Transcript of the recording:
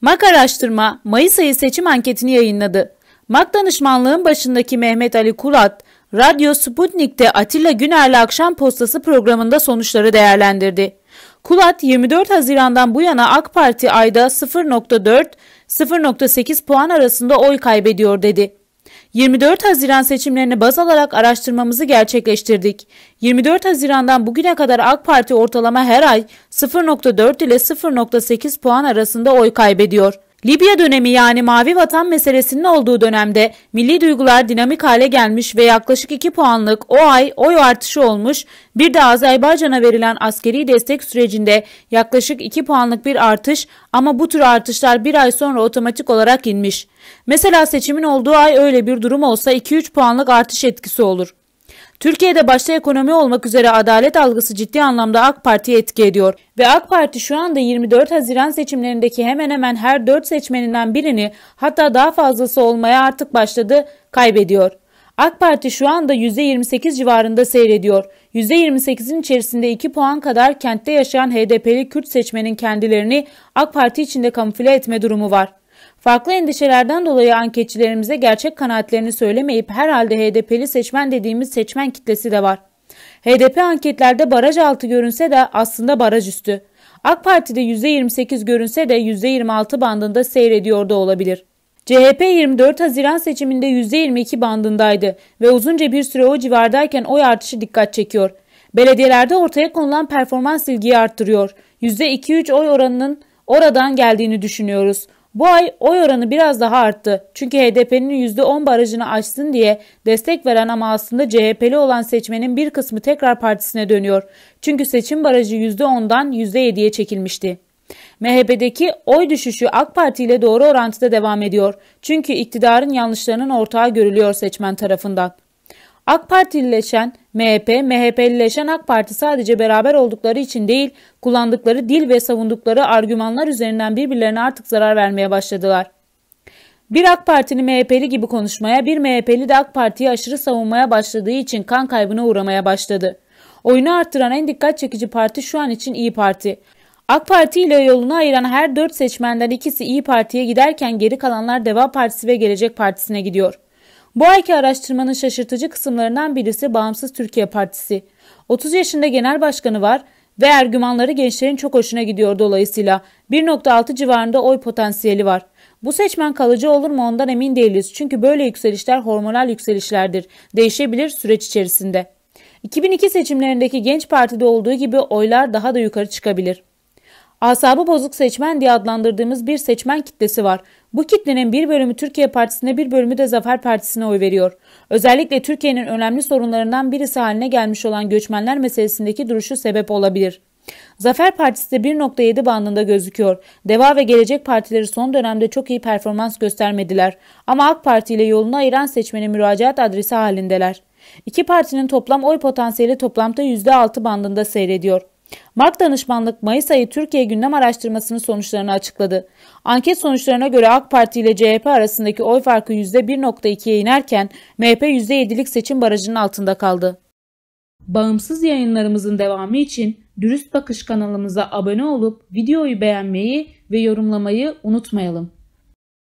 MAK araştırma Mayıs ayı seçim anketini yayınladı. MAK danışmanlığın başındaki Mehmet Ali Kulat, Radyo Sputnik'te Atilla Güner'le akşam postası programında sonuçları değerlendirdi. Kulat 24 Haziran'dan bu yana AK Parti ayda 0.4-0.8 puan arasında oy kaybediyor dedi. 24 Haziran seçimlerini baz alarak araştırmamızı gerçekleştirdik. 24 Haziran'dan bugüne kadar AK Parti ortalama her ay 0.4 ile 0.8 puan arasında oy kaybediyor. Libya dönemi yani Mavi Vatan meselesinin olduğu dönemde milli duygular dinamik hale gelmiş ve yaklaşık 2 puanlık o ay oy artışı olmuş. Bir de Azerbaycan'a verilen askeri destek sürecinde yaklaşık 2 puanlık bir artış ama bu tür artışlar bir ay sonra otomatik olarak inmiş. Mesela seçimin olduğu ay öyle bir durum olsa 2-3 puanlık artış etkisi olur. Türkiye'de başta ekonomi olmak üzere adalet algısı ciddi anlamda AK Parti'ye etki ediyor. Ve AK Parti şu anda 24 Haziran seçimlerindeki hemen hemen her 4 seçmeninden birini hatta daha fazlası olmaya artık başladı kaybediyor. AK Parti şu anda %28 civarında seyrediyor. %28'in içerisinde 2 puan kadar kentte yaşayan HDP'li Kürt seçmenin kendilerini AK Parti içinde kamufle etme durumu var. Farklı endişelerden dolayı anketçilerimize gerçek kanaatlerini söylemeyip herhalde HDP'li seçmen dediğimiz seçmen kitlesi de var. HDP anketlerde baraj altı görünse de aslında baraj üstü. AK Parti'de %28 görünse de %26 bandında seyrediyor da olabilir. CHP 24 Haziran seçiminde %22 bandındaydı ve uzunca bir süre o civardayken oy artışı dikkat çekiyor. Belediyelerde ortaya konulan performans ilgiyi arttırıyor. %2-3 oy oranının oradan geldiğini düşünüyoruz. Bu ay oy oranı biraz daha arttı. Çünkü HDP'nin %10 barajını aşsın diye destek veren ama aslında CHP'li olan seçmenin bir kısmı tekrar partisine dönüyor. Çünkü seçim barajı %10'dan %7'ye çekilmişti. MHP'deki oy düşüşü AK Parti ile doğru orantıda devam ediyor. Çünkü iktidarın yanlışlarının ortağı görülüyor seçmen tarafından. AK Partilileşen MHP, MHP'lileşen AK Parti sadece beraber oldukları için değil, kullandıkları dil ve savundukları argümanlar üzerinden birbirlerine artık zarar vermeye başladılar. Bir AK Partili MHP'li gibi konuşmaya, bir MHP'li de AK Parti'yi aşırı savunmaya başladığı için kan kaybına uğramaya başladı. Oyunu arttıran en dikkat çekici parti şu an için İyi Parti. AK Parti ile yolunu ayıran her dört seçmenden ikisi İyi Parti'ye giderken geri kalanlar Deva Partisi ve Gelecek Partisi'ne gidiyor. Bu ayki araştırmanın şaşırtıcı kısımlarından birisi Bağımsız Türkiye Partisi. 30 yaşında genel başkanı var ve ergümanları gençlerin çok hoşuna gidiyor dolayısıyla 1.6 civarında oy potansiyeli var. Bu seçmen kalıcı olur mu ondan emin değiliz çünkü böyle yükselişler hormonal yükselişlerdir. Değişebilir süreç içerisinde. 2002 seçimlerindeki Genç Parti'de olduğu gibi oylar daha da yukarı çıkabilir. Asabı bozuk seçmen diye adlandırdığımız bir seçmen kitlesi var. Bu kitlenin bir bölümü Türkiye Partisi'ne bir bölümü de Zafer Partisi'ne oy veriyor. Özellikle Türkiye'nin önemli sorunlarından birisi haline gelmiş olan göçmenler meselesindeki duruşu sebep olabilir. Zafer Partisi de 1.7 bandında gözüküyor. Deva ve Gelecek Partileri son dönemde çok iyi performans göstermediler. Ama AK Parti ile yolunu ayıran seçmenin müracaat adresi halindeler. İki partinin toplam oy potansiyeli toplamda %6 bandında seyrediyor. MAK Danışmanlık Mayıs ayı Türkiye gündem araştırmasının sonuçlarını açıkladı. Anket sonuçlarına göre AK Parti ile CHP arasındaki oy farkı %1.2'ye inerken MHP %7'lik seçim barajının altında kaldı. Bağımsız yayınlarımızın devamı için Dürüst Bakış kanalımıza abone olup videoyu beğenmeyi ve yorumlamayı unutmayalım.